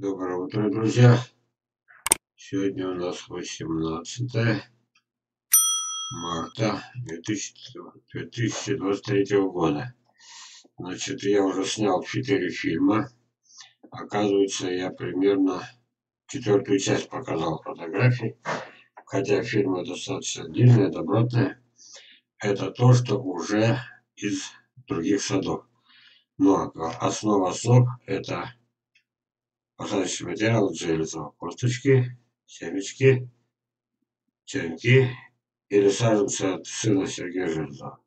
Доброе утро, друзья. Сегодня у нас 18 марта 2023 года. Значит, я уже снял 4 фильма. Оказывается, я примерно четвертую часть показал фотографий. Хотя фильмы достаточно длинные, добротные. Это то, что уже из других садов. Но основа основ это посадочный материал железо, косточки, семечки, черенки или саженцы от сына Сергея Железова.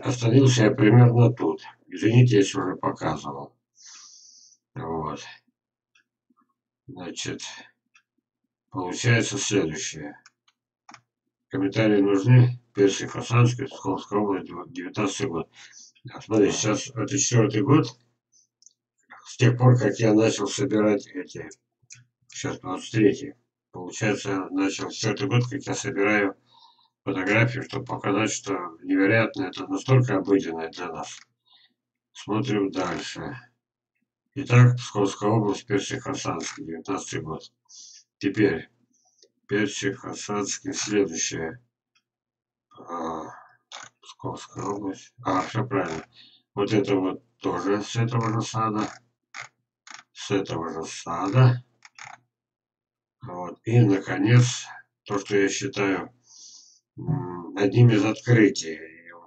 Остановился я примерно тут. Извините, если уже показывал. Вот. Значит, получается следующее. Комментарии нужны. Персик Хасанский, Псковская область, 19 год. Смотри, сейчас это четвертый год с тех пор, как я начал собирать эти, сейчас 23 получается, начал четвертый год, как я собираю фотографии, чтобы показать, что невероятно, это настолько обыденное для нас. Смотрим дальше. Итак, Псковская область, Персик Хасанский, 19 год. Теперь, Персик Хасанский, следующее. А, Псковская область. А, все правильно. Вот это вот тоже с этого же сада этого же сада. Вот. И, наконец, то, что я считаю одним из открытий.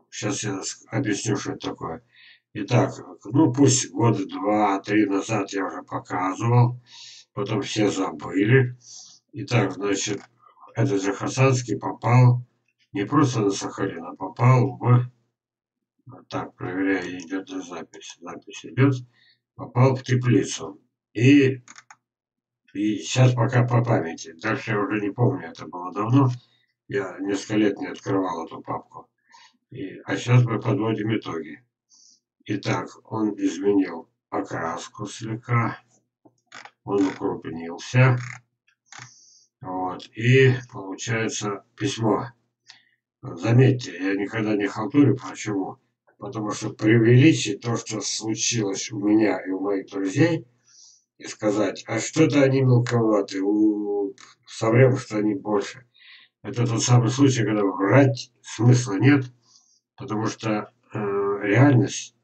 Сейчас я объясню, что это такое. Итак, ну пусть года два-три назад я уже показывал, потом все забыли. Итак, значит, этот же Хасанский попал не просто на Сахалин, а попал в... Так, проверяю, идет запись. Запись идет. Попал в теплицу. И, и сейчас пока по памяти. Дальше я уже не помню, это было давно. Я несколько лет не открывал эту папку. И, а сейчас мы подводим итоги. Итак, он изменил окраску слегка. Он укрупнился. Вот. И получается письмо. Заметьте, я никогда не халтурю. Почему? Потому что преувеличить то, что случилось у меня и у моих друзей – и сказать, а что-то они мелковаты, у... соврем, что они больше. Это тот самый случай, когда врать смысла нет, потому что э, реальность,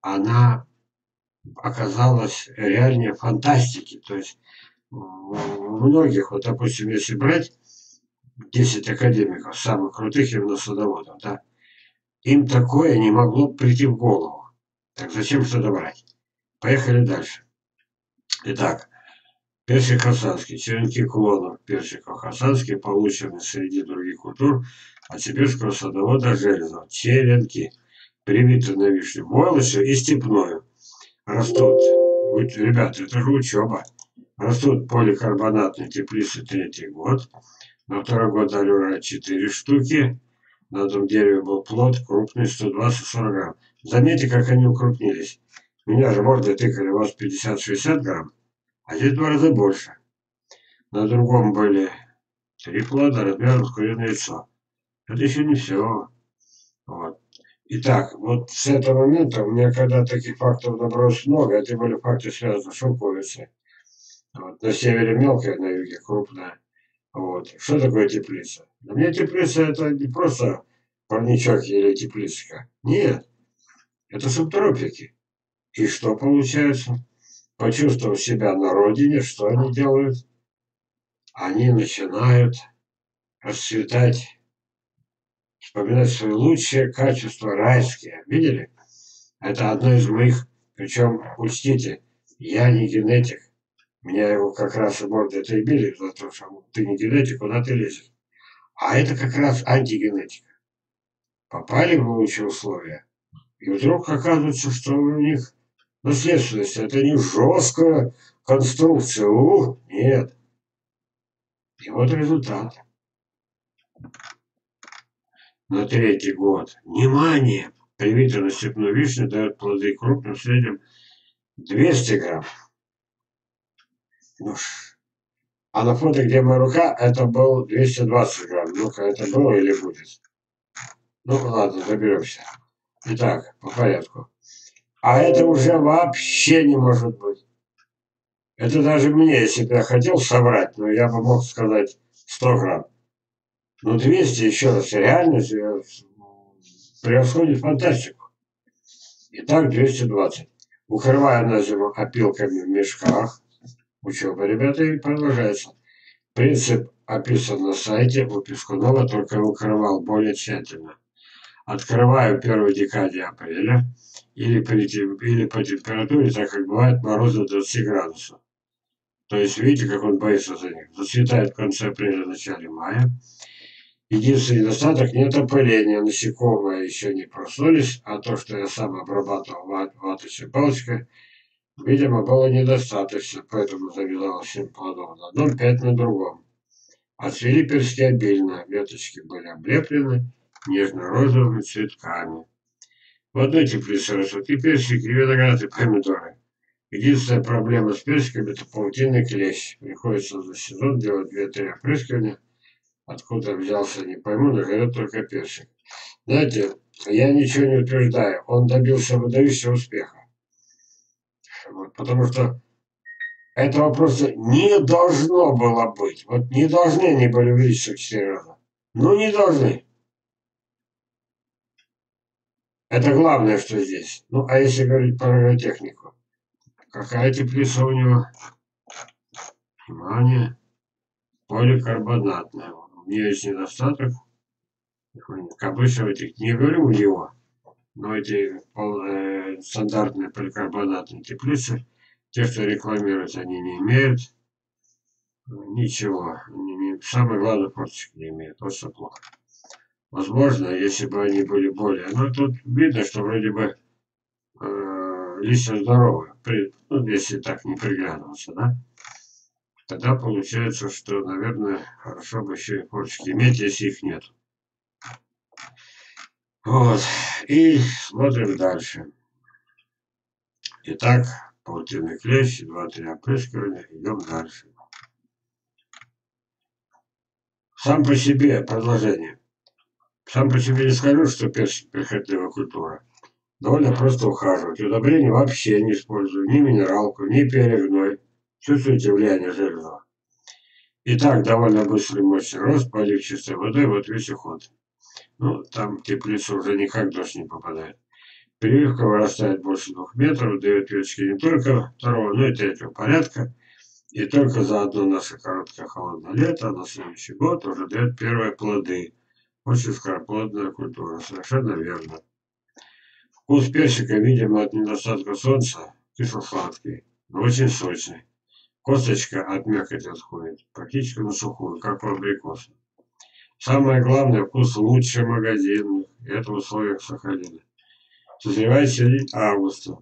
она оказалась реальнее фантастики. То есть у многих, вот допустим, если брать 10 академиков, самых крутых именно садоводов, да, им такое не могло прийти в голову. Так зачем что-то брать? Поехали дальше. Итак, персик хасанский, черенки клонов персика хасанский получены среди других культур от сибирского садовода Железова. Черенки привиты на вишню волосы и степную. Растут, ребята, это же учеба. Растут поликарбонатные теплицы третий год. На второй год дали урожай 4 штуки. На этом дереве был плод крупный 120-40 грамм. Заметьте, как они укрупнились. Меня же мордой тыкали, у вас 50-60 грамм, а здесь два раза больше. На другом были три плода размером с куриное яйцо. Это еще не все. Вот. Итак, вот с этого момента у меня когда таких фактов набралось много, это были факты связаны с шелковицей. Вот. На севере мелкая, на юге крупная. Вот. Что такое теплица? Для меня теплица это не просто парничок или тепличка. Нет. Это субтропики. И что получается? Почувствовав себя на родине, что они делают? Они начинают расцветать, вспоминать свои лучшие качества райские. Видели? Это одно из моих, причем учтите, я не генетик. Меня его как раз и морды это и били, за то, что ты не генетик, куда ты лезешь. А это как раз антигенетика. Попали в лучшие условия, и вдруг оказывается, что у них наследственность. Это не жесткая конструкция. У, нет. И вот результат. На третий год. Внимание! Привитый на степную вишню дает плоды крупным в среднем 200 грамм. Ну, а на фото, где моя рука, это был 220 грамм. Ну-ка, это было или будет? Ну, ладно, заберемся. Итак, по порядку. А это уже вообще не может быть. Это даже мне, если бы я хотел соврать, но я бы мог сказать 100 грамм. Но 200, еще раз, реальность превосходит фантастику. Итак, 220. Укрывая на зиму опилками в мешках. Учеба, ребята, и продолжается. Принцип описан на сайте у Пескунова, только укрывал более тщательно. Открываю первой декаде апреля или, при, или по температуре, так как бывает морозы 20 градусов. То есть видите, как он боится за них. Зацветает в конце апреля, начале мая. Единственный недостаток – нет опыления. Насекомые еще не проснулись, а то, что я сам обрабатывал ваточной палочкой, видимо, было недостаточно, поэтому завязалось 7 плодов на одном, 5 на другом. Отцвели перски обильно, веточки были облеплены нежно-розовыми цветками. В одной теплице растут и персики, и виноград, помидоры. Единственная проблема с персиками – это паутинный клещ. Приходится за сезон делать 2-3 опрыскивания. Откуда взялся, не пойму, но говорят только персик. Знаете, я ничего не утверждаю. Он добился выдающего успеха. Вот, потому что этого просто не должно было быть. Вот не должны они были увеличиться в 4 раза. Ну, не должны. Это главное, что здесь. Ну, а если говорить про технику, какая теплица у него? Внимание. Поликарбонатная. У нее есть недостаток. Обычно этих не говорю у него, но эти э, стандартные поликарбонатные теплицы, те, что рекламируют, они не имеют ничего. Они не, самое главное, форточек не имеют. Что плохо. Возможно, если бы они были более... Но тут видно, что вроде бы э, листья здоровые, при, ну, если так не приглядываться, да? Тогда получается, что, наверное, хорошо бы еще и почки иметь, если их нет. Вот. И смотрим дальше. Итак, паутинный клещ, 2-3 опрыскивания, идем дальше. Сам по себе предложение. Сам по себе не скажу, что персик прихотливая культура. Довольно просто ухаживать. Удобрения вообще не использую. Ни минералку, ни перегной. Чувствуете влияние жирного? Итак, довольно быстрый мощный рост, полив чистой водой, вот весь уход. Ну, там теплицу уже никак дождь не попадает. Прививка вырастает больше двух метров, дает веточки не только второго, но и третьего порядка. И только за одно наше короткое холодное лето, а на следующий год уже дает первые плоды. Очень скороплодная культура, совершенно верно. Вкус персика, видимо, от недостатка солнца, кисло-сладкий, но очень сочный. Косточка от мякоти отходит, практически на сухую, как у абрикоса. Самое главное, вкус лучше магазинных, и это в условиях Сахалина. Созревает середине августа.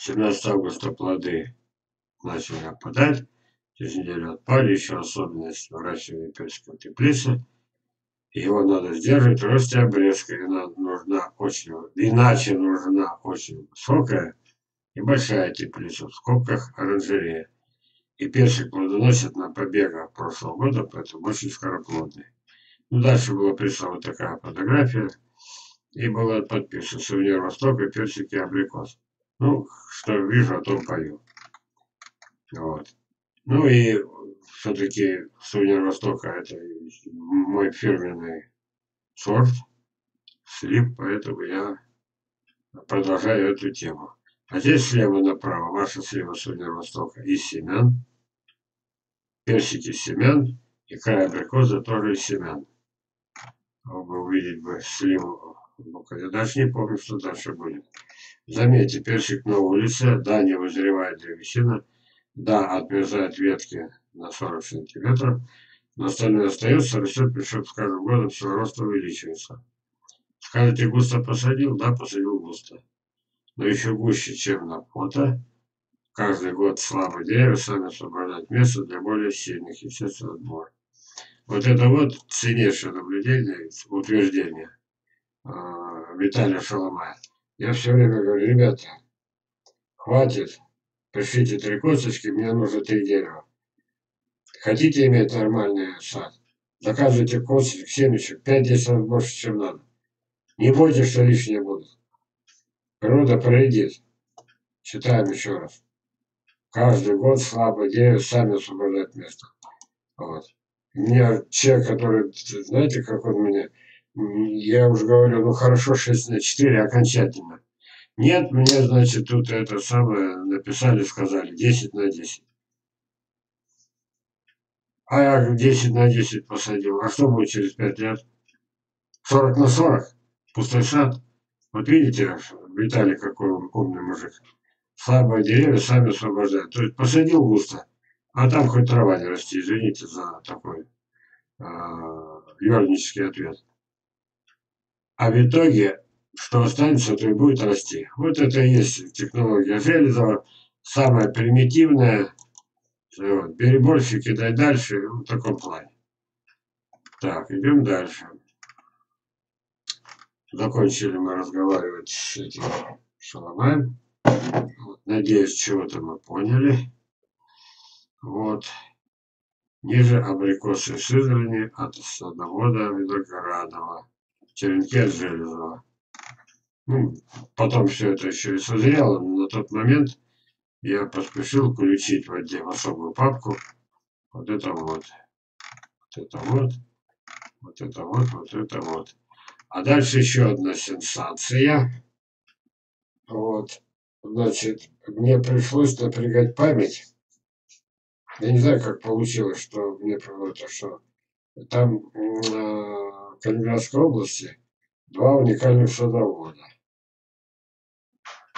17 августа плоды начали опадать, через неделю отпали, еще особенность выращивания персика в теплице – его надо сдерживать росте обрезка. И нужна очень, иначе нужна очень высокая и большая теплица, в скобках оранжерея. И персик плодоносит на побегах прошлого года, поэтому очень скороплодный. Ну, дальше была прислана такая фотография. И была подписана «Сувенир Востока, персики, абрикос». Ну, что вижу, о том пою. Вот. Ну и все-таки Сувенир Востока это мой фирменный сорт, слип, поэтому я продолжаю эту тему. А здесь слева направо ваша слива Сувенир Востока из семян, персики семян и край абрикоза тоже из семян. Чтобы увидеть бы сливу. Ну-ка, я даже не помню, что дальше будет. Заметьте, персик на улице, да, не вызревает древесина, да, отмерзают ветки на 40 сантиметров, но остальное остается, растет, причем с каждым годом все рост увеличивается. Скажете, густо посадил? Да, посадил густо. Но еще гуще, чем на фото. Каждый год слабые деревья сами освобождают место для более сильных, естественно, отбор. Вот это вот ценнейшее наблюдение, утверждение э, Виталия Шаломая. Я все время говорю, ребята, хватит, пришлите три косточки, мне нужно три дерева. Хотите иметь нормальный сад? Заказывайте косточек, семечек, 5-10 раз больше, чем надо. Не бойтесь, что лишние будут. Природа проредит. Читаем еще раз. каждый год слабо деревья сами освобождают место. Вот. Мне человек, который, знаете, как он мне, я уже говорю, ну хорошо, 6 на 4 окончательно. Нет, мне, значит, тут это самое написали, сказали, 10 на 10. А я 10 на 10 посадил. А что будет через 5 лет? 40 на 40? Пустой сад? Вот видите, Виталий какой умный мужик. Слабые деревья сами освобождают. То есть посадил густо, а там хоть трава не расти. Извините за такой э, ответ. А в итоге, что останется, то и будет расти. Вот это и есть технология Железова. Самая примитивная. Вот. Больше, кидай дальше. В таком плане. Так, идем дальше. Закончили мы разговаривать с этим Шаломаем. Вот, надеюсь, чего-то мы поняли. Вот. Ниже абрикосы Сызрани от садовода Виноградова. Черенки от Железова. Ну, потом все это еще и созрело, но на тот момент я поспешил включить в, отдел, в особую папку вот это вот. Вот это вот. Вот это вот, вот это вот. А дальше еще одна сенсация. Вот. Значит, мне пришлось напрягать память. Я не знаю, как получилось, что мне это что там в Калининградской области два уникальных садовода.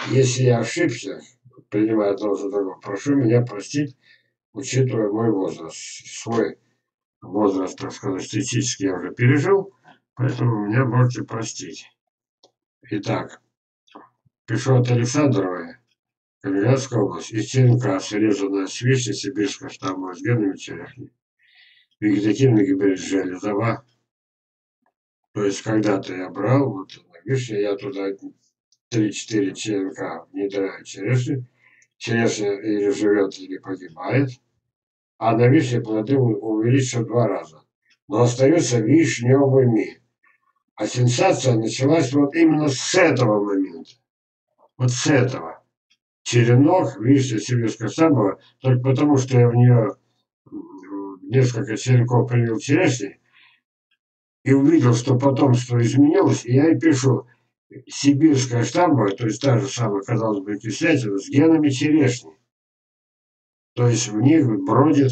Если я ошибся, принимая одно за другое, прошу меня простить, учитывая мой возраст. Свой возраст, так сказать, статистически я уже пережил. Поэтому меня можете простить. Итак, пишу от Александровой, Калининградская область, из срезанная свечи сибирского штамма с генами черешни. Вегетативный гибрид железова. То есть когда-то я брал, вот на вишне я туда 3-4 черенка внедряю черешни. Черешня или живет, или погибает. А на вишне плоды увеличиваю два раза. Но остаются вишневыми. А сенсация началась вот именно с этого момента. Вот с этого. Черенок, видите, сибирская самого, только потому, что я в нее несколько черенков привил черешни, и увидел, что потомство изменилось, и я и пишу, сибирская штамба, то есть та же самая, казалось бы, кислятина, с генами черешни. То есть в них бродит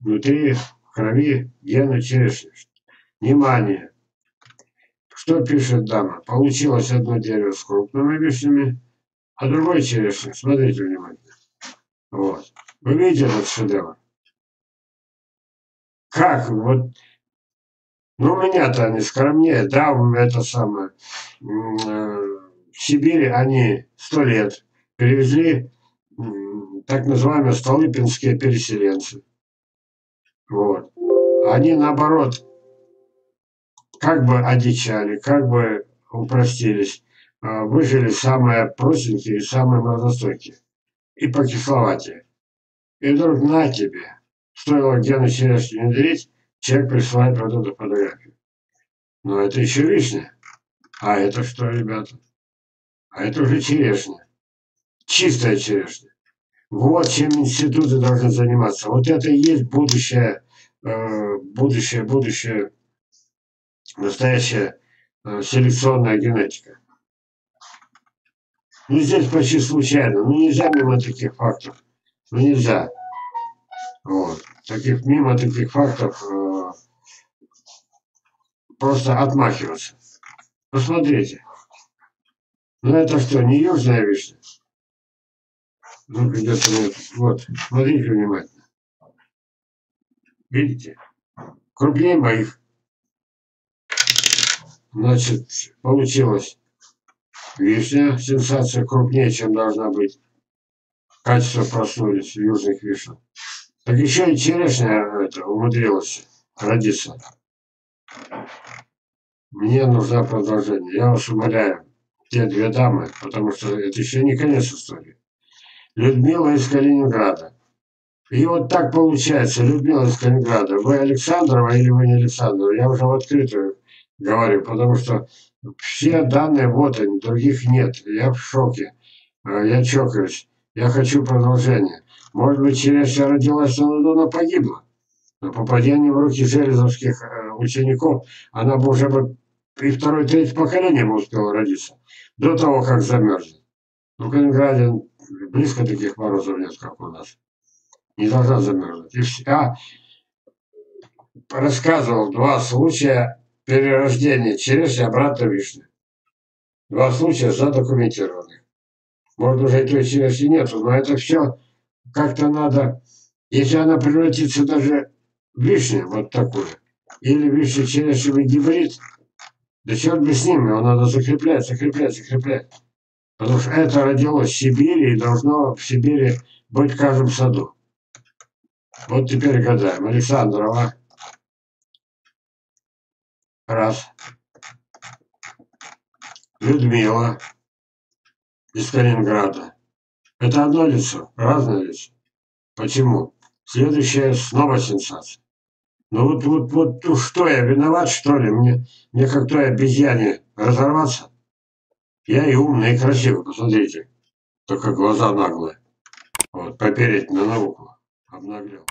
внутри крови гены черешни. Внимание! Что пишет дама? Получилось одно дерево с крупными вишнями, а другой черешня. Смотрите внимательно. Вот. Вы видите этот шедевр? Как? Вот. Ну, меня-то они скромнее. Да, это самое. Э, в Сибири они сто лет перевезли так называемые столыпинские переселенцы. Вот. Они наоборот как бы одичали, как бы упростились, а, выжили самые простенькие и самые морозостойкие. И по кисловатее. И вдруг на тебе, стоило Гену Черешню внедрить, человек присылает вот эту фотографию. Но это еще вишня. А это что, ребята? А это уже черешня. Чистая черешня. Вот чем институты должны заниматься. Вот это и есть будущее, э, будущее, будущее настоящая э, селекционная генетика. Ну, здесь почти случайно. Ну, нельзя мимо таких фактов. Ну, нельзя. Вот. Таких, мимо таких фактов э, просто отмахиваться. Посмотрите. Ну, это что, не южная вишня? Ну, где-то вот. Вот, смотрите внимательно. Видите? Крупнее моих. Значит, получилось вишня, сенсация крупнее, чем должна быть. Качество проснулись южных вишен. Так еще и черешня это, умудрилась родиться. Мне нужна продолжение. Я вас умоляю, те две дамы, потому что это еще не конец истории. Людмила из Калининграда. И вот так получается, Людмила из Калининграда. Вы Александрова или вы не Александрова? Я уже в открытую говорю, потому что все данные вот они, других нет. Я в шоке. Э, я чокаюсь. Я хочу продолжения. Может быть, Черешня родилась на Ладона погибла. Но попадение в руки железовских э, учеников, она бы уже бы и второй, третье поколение бы успела родиться. До того, как замерзнет. Ну, в Калининграде близко таких морозов нет, как у нас. Не должна замерзнуть. И все. А, рассказывал два случая перерождения черешни обратно вишни. Два случая задокументированы. Может, уже и той черешни нету, но это все как-то надо... Если она превратится даже в вишню, вот такую, или вишня-черешневый гибрид, да черт бы с ними, его надо закреплять, закреплять, закреплять. Потому что это родилось в Сибири и должно в Сибири быть в каждом саду. Вот теперь гадаем. Александрова. Раз. Людмила из Калининграда. Это одно лицо, разное лицо. Почему? Следующая снова сенсация. Ну вот, вот, вот, ну что, я виноват, что ли? Мне, мне как той обезьяне разорваться? Я и умный, и красивый, посмотрите. Только глаза наглые. Вот, попереть на науку. Обнаглел.